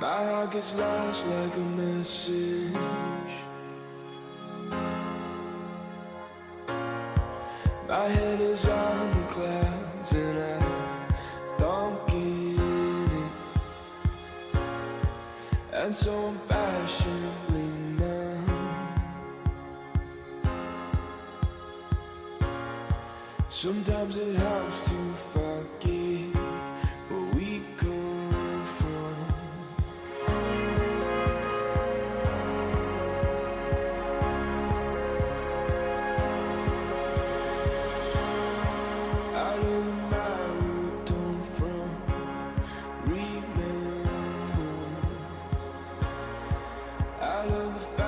My heart gets lost like a message. My head is on the clouds and I don't get it. And so I'm fashionably numb Sometimes it helps to fall follow the